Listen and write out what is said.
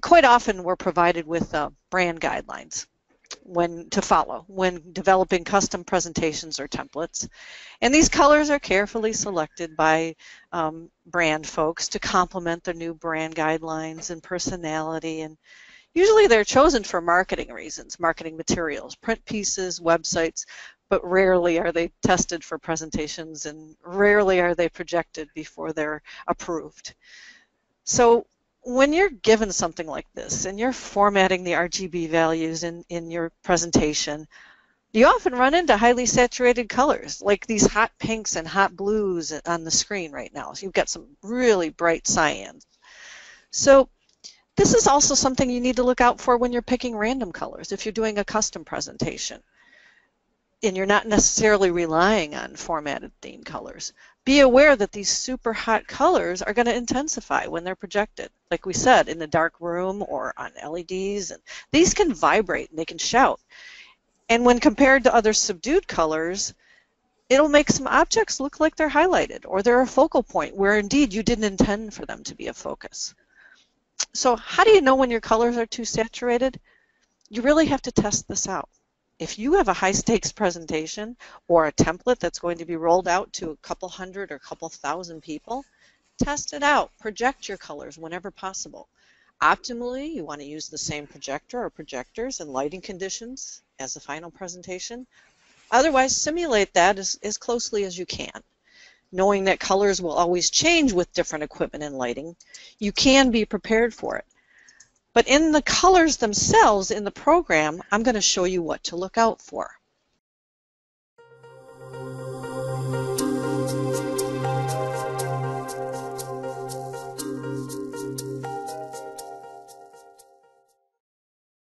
quite often we're provided with uh, brand guidelines when to follow when developing custom presentations or templates. And these colors are carefully selected by um, brand folks to complement their new brand guidelines and personality. And usually they're chosen for marketing reasons, marketing materials, print pieces, websites, but rarely are they tested for presentations and rarely are they projected before they're approved. So when you're given something like this and you're formatting the RGB values in, in your presentation, you often run into highly saturated colors, like these hot pinks and hot blues on the screen right now. So you've got some really bright cyans. So this is also something you need to look out for when you're picking random colors if you're doing a custom presentation and you're not necessarily relying on formatted theme colors. Be aware that these super hot colors are going to intensify when they're projected. Like we said, in the dark room or on LEDs, and these can vibrate and they can shout. And when compared to other subdued colors, it'll make some objects look like they're highlighted or they're a focal point where indeed you didn't intend for them to be a focus. So how do you know when your colors are too saturated? You really have to test this out if you have a high stakes presentation or a template that's going to be rolled out to a couple hundred or a couple thousand people, test it out. Project your colors whenever possible. Optimally, you want to use the same projector or projectors and lighting conditions as the final presentation. Otherwise, simulate that as, as closely as you can. Knowing that colors will always change with different equipment and lighting, you can be prepared for it. But in the colors themselves in the program, I'm going to show you what to look out for.